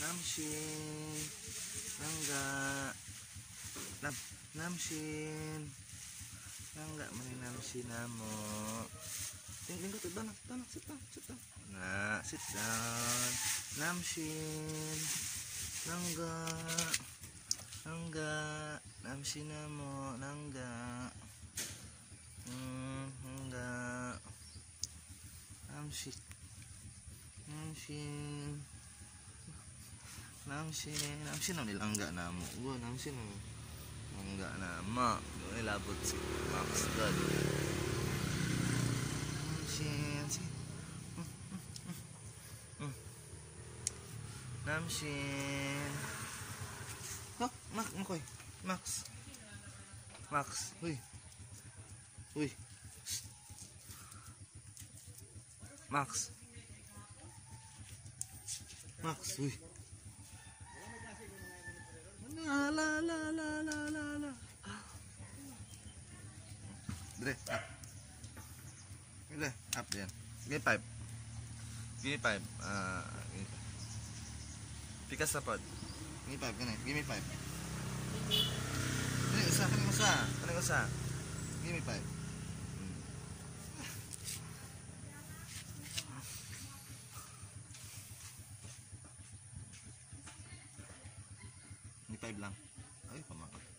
namshin. Nangga nam namshin. Nangga mani namshin namo. Ting ting tuh tanak tanak sit down sit down nah sit down. Namshin. Nangga nangga namshin namo. Nangga hmm nangga namshin. Namshin. Namshin. Namshin ang nilangga na mo. Uwa, namshin ang langga na mo. Doon ilabot si Max God. Hmm. Namshin. Mak, Mak, Makoy. Max. Max. Uy. Uy. Max. Max, uy. La la la la la la la. Dre, up. Dre, up yan. Give me five. Give me five. Ah, give me five. Pikas na pod. Give me five, ganun. Give me five. Kanang isa, kanang isa. Kanang isa. Give me five. 25 lang. Ay, pamakot.